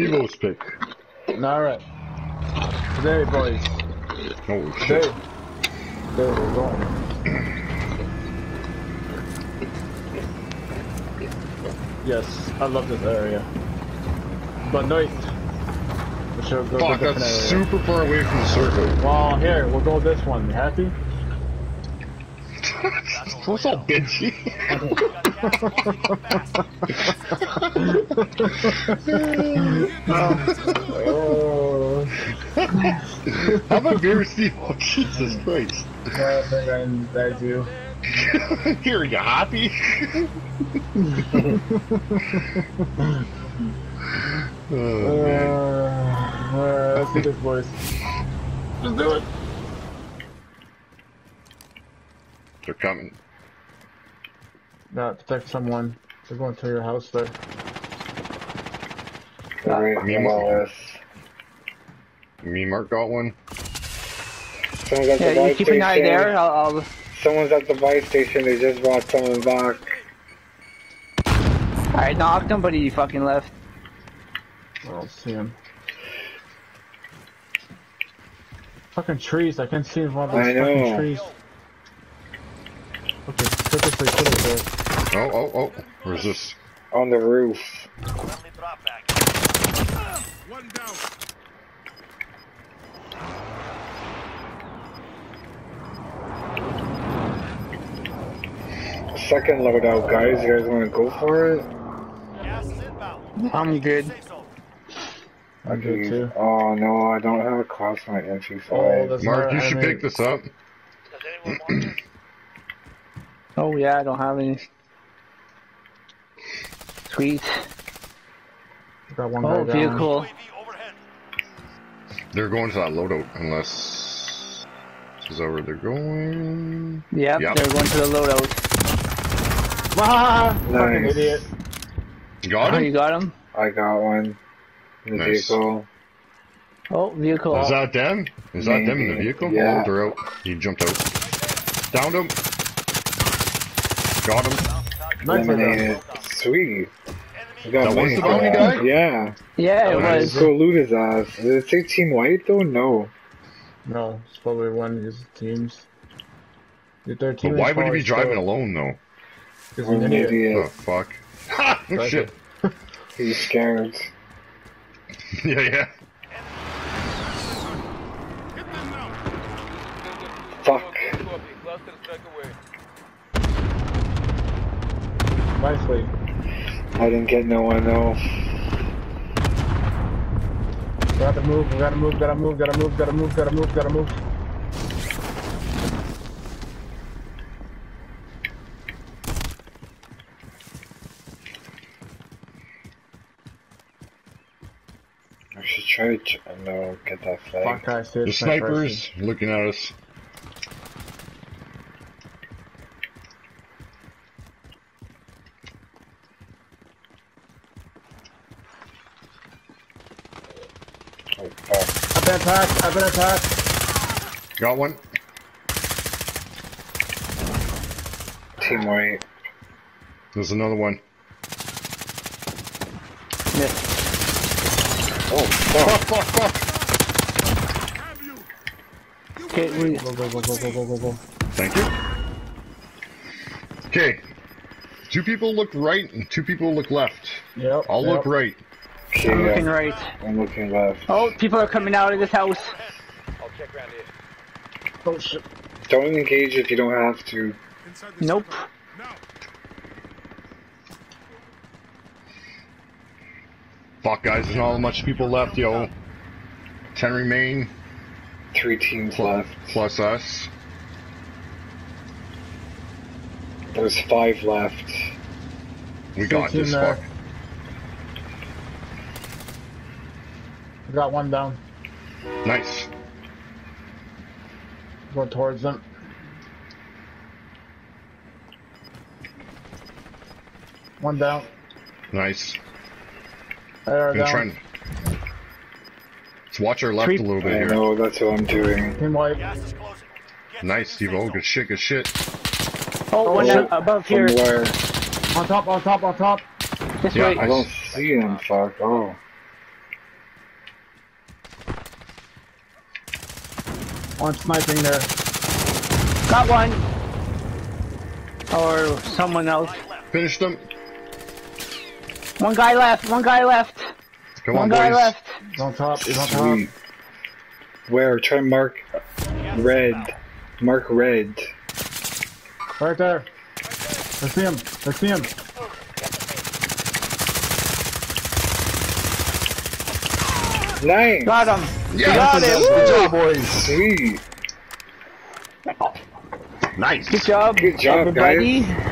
Steve-O's pick. Alright. Today, boys. Today. shit. Today we're going. Yes, I love this area. But night. We should go Fuck, that's area. super far away from the circle. Well, here, we'll go this one. You happy? What's all bitchy? Oh, How about beer, Steve? Oh, Jesus Christ. I think I, I do. Here, you happy? oh, Uh, uh, let's do this, boys. Let's do it. They're coming. No, protect someone. They're going to your house there. Alright, Me I'm and all this. Me and Mark got one. Someone's at the Yeah, you buy keep an eye station. there. I'll, I'll Someone's at the buy station. They just brought someone back. I knocked him, but he fucking left. I don't see him. Fucking trees, I can't see one of those fucking know. trees. Okay, purposely put it there. Oh, oh, oh. Where's this? On the roof. Second loadout, guys. You guys want to go for it? I'm good. I'm good too. Oh no, I don't have a class on my entry Oh, side. there's Mark, you should enemy. pick this up. Oh yeah, I don't have any. Sweet. Got one Oh, guy down. vehicle. They're going to that loadout, unless... Is that where they're going? Yep, Yep. they're going to the loadout. Ah, fucking Nice. idiot. Got Oh, him? you got him? I got one. In the Nice. vehicle. Oh, vehicle. Is that them? Is that them in the vehicle? Yeah. Oh, they're out. He jumped out. Downed him. Got him. Nice. Eliminated. Sweet. You got That was the bounty guy? Yeah. Yeah, it nice. was. Go loot his ass. Did it say Team White though? No. No, it's probably one of his teams. Their But why would he probably be driving still- alone, though? He's an an idiot. idiot. Oh, fuck. Ha! Oh, shit. He's scared. Yeah, yeah. Fuck. Nicely. I didn't get no one though. Gotta move, gotta move, gotta move, gotta move, gotta move, gotta move, gotta move. I should try to no get that flag. Fuck, I see The it's snipers looking at us. Oh, fuck. I've been attacked, I've been attacked. Got one. Team White. There's another one. Missed. Oh fuck. Fuck, fuck, fuck. Okay, we, Go, go, go, go, go, go, go, go. Thank you. Okay. Two people look right and two people look left. Yep. I'll yep. look right. Okay, I'm looking yeah. right. I'm looking left. Oh, people are coming out of this house. I'll check around here. Oh shit. Don't engage if you don't have to. Nope. Fuck, guys, there's not much people left, yo. Ten remain, Three teams left. plus us. There's five left. We got this, there. fuck. Got one down. Nice. Go towards them. One down. Nice. They're down. try and... Let's watch our left Three- a little bit I here. know, that's what I'm doing. Team white. Nice, Steve. Oh, good shit, good shit. Oh, oh one shit. above here. where? On top, on top, on top. This Yeah, way. I don't see him, fuck. Oh. One sniping there. Got one. Or someone else. Finished them. One guy left. One guy left. Come one on, guy boys. left. He's on top. He's on top. Sweet. Where? Try mark red. Mark red. Right there. I see him. I see him. Nice. Got him. Yeah, got it. Good job, boys. Sweet. Nice. Good job, Good job, everybody. guys.